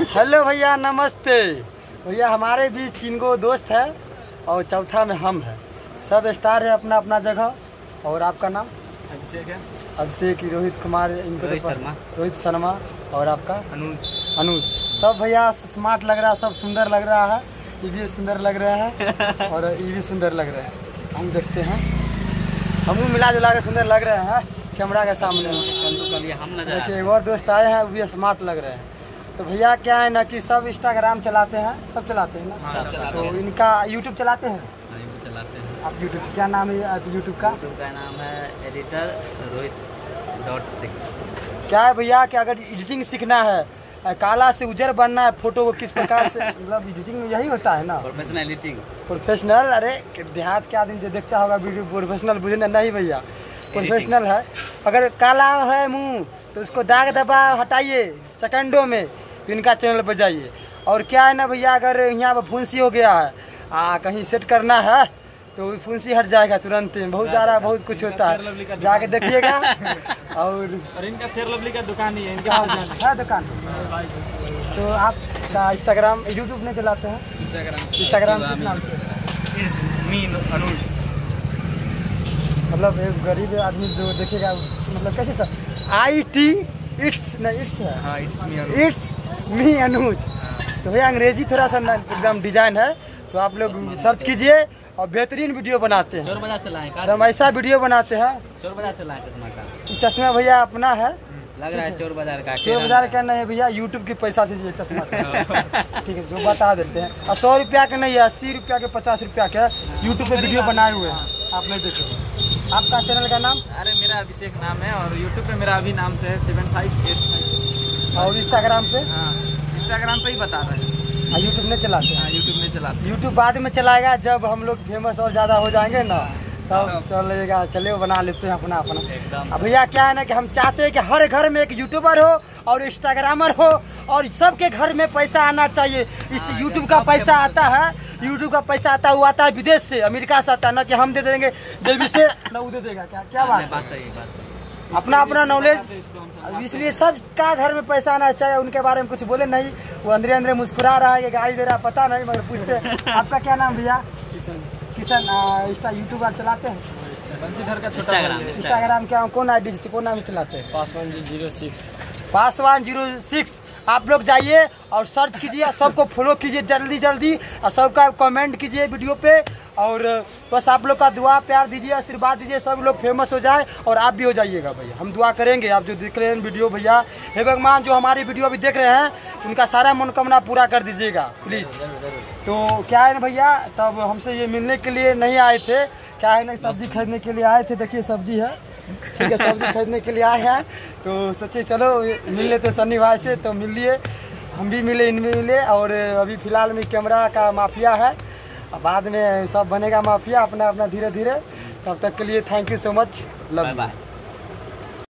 Hello भैया नमस्ते। भैया हमारे बीच तीन गो दोस्त है और चौथा में हम है। सब स्टार है अपना अपना जगह। और आपका नाम? अभिषेक है। अभिषेक रोहित कुमार इनको रोहित शर्मा। रोहित शर्मा। और आपका? अनुज। अनुज। सब भैया स्मार्ट लग रहा है सब सुंदर लग रहा है। ये भी सुंदर लग रहे हैं। और ये भी सुंदर लग रहे हैं। हम देखते हैं। हम मिला जुला के सुंदर लग रहे हैं कैमरा के सामने। हम एक और दोस्त आए हैं वो भी स्मार्ट लग रहे हैं। तो भैया क्या है ना कि सब इंस्टाग्राम चलाते हैं सब चलाते हैं ना? हाँ, सब चलाते तो हैं। इनका यूट्यूब चलाते हैं? हाँ, चलाते हैं। आप यूट्यूब क्या नाम है यूट्यूब का? यूट्यूब का नाम है एडिटर रोहित डॉट सिक्स क्या है भैया कि अगर एडिटिंग सीखना है काला से उजर बनना है फ़ोटो को किस प्रकार से मतलब एडिटिंग में यही होता है ना? प्रोफेशनल एडिटिंग प्रोफेशनल अरे देहात के आदमी जो देखता होगा वीडियो प्रोफेशनल बुझना नहीं भैया। प्रोफेशनल है। अगर काला है मुँह तो उसको दाग दबा हटाइए सेकंडों में। तो इनका चैनल पर जाइए। और क्या है ना भैया अगर यहाँ पर फुंसी हो गया है आ कहीं सेट करना है तो फुंसी हट जाएगा तुरंत। ही। बहुत सारा बहुत कुछ होता है। जाके देखिएगा। और और इनका फेयर लवली का दुकान ही है इनका हाँ, दुकान। तो आपका इंस्टाग्राम यूट्यूब नहीं चलाते हैं? इंस्टाग्राम इंस्टाग्राम किस नाम से? मतलब एक गरीब आदमी जो देखेगा मतलब कैसे सर? आई टी इट्स नहीं इट्स हाँ it's me it's me Anuj तो भैया अंग्रेज़ी थोड़ा सा एकदम डिज़ाइन है तो आप लोग सर्च कीजिए और बेहतरीन वीडियो बनाते हैं। चोर बाज़ार से लाए हम ऐसा वीडियो बनाते हैं। चोर बाज़ार से लाए चश्मा का। चश्मा भैया अपना है। लग रहा है चोर बाज़ार का चोर बाज़ार का नहीं है भैया यूट्यूब के पैसा से ये चश्मा ठीक है जो बता देते हैं। और सौ रुपया के नहीं है अस्सी रुपया के पचास रुपया के यूट्यूब पे वीडियो बनाए हुए हैं। आप नहीं देखोगे। आपका चैनल का नाम? अरे मेरा अभिषेक नाम है और यूट्यूब पे मेरा अभी नाम से है सेवन फाइव एट फाइव। और इंस्टाग्राम पे? हाँ इंस्टाग्राम पे ही बता रहे हैं। हाँ यूट्यूब नहीं चलाते। हैं हाँ यूट्यूब में चलाते। यूट्यूब बाद में चलाएगा जब हम लोग फ़ेमस और ज़्यादा हो जाएँगे ना तब चलेगा चले बना लेते हैं अपना अपना। भैया क्या है ना कि हम चाहते हैं कि हर घर में एक यूट्यूबर हो और इंस्टाग्रामर हो और सबके घर में पैसा आना चाहिए। इस यूट्यूब का पैसा आता है यूट्यूब का पैसा आता है वो आता है विदेश से अमेरिका से आता है ना कि हम दे देंगे देवी से ना वो दे देगा क्या क्या बात बात सही है, बात सही अपना अपना नॉलेज इसलिए सबका घर में पैसा आना चाहिए उनके बारे में कुछ बोले नहीं वो अंदर अंदर मुस्कुरा रहा है कि गाड़ी दे रहा है पता नहीं मगर पूछते हैं, आपका क्या नाम भैया? किशन। किशन इंस्टा यूट्यूब आप चलाते हैं? बंसीधर का छोटा इंस्टाग्राम है। इंस्टाग्राम क्या कौन आई डी कौन नाम चलाते हैं? Paswan zero six. Paswan zero six. आप लोग जाइए और सर्च कीजिए सबको फॉलो कीजिए जल्दी जल्दी और सबका कमेंट कीजिए वीडियो पे। और, बस आप लोग का दुआ, प्यार दीजिए, आशीर्वाद दीजिए, सब लोग फ़ेमस हो जाए और आप भी हो जाइएगा भैया। हम दुआ करेंगे, आप जो देख रहे हैं वीडियो भैया। हे भगवान, जो हमारी वीडियो अभी देख रहे हैं, उनका सारा मनोकामना पूरा कर दीजिएगा प्लीज़ तो क्या है ना भैया, तब हमसे ये मिलने के लिए नहीं आए थे। क्या है ना, सब्ज़ी खरीदने के लिए आए थे, देखिए सब्ज़ी है। ठीक है, सब्ज़ी खरीदने के लिए आए हैं। तो सोचिए चलो मिल लेते शनि भाई से तो मिल लिए हम भी मिले, इनमें मिले, और अभी फ़िलहाल में कैमरा का माफिया है। और बाद में सब बनेगा माफिया अपना अपना धीरे धीरे तब तक के लिए thank you so much love bye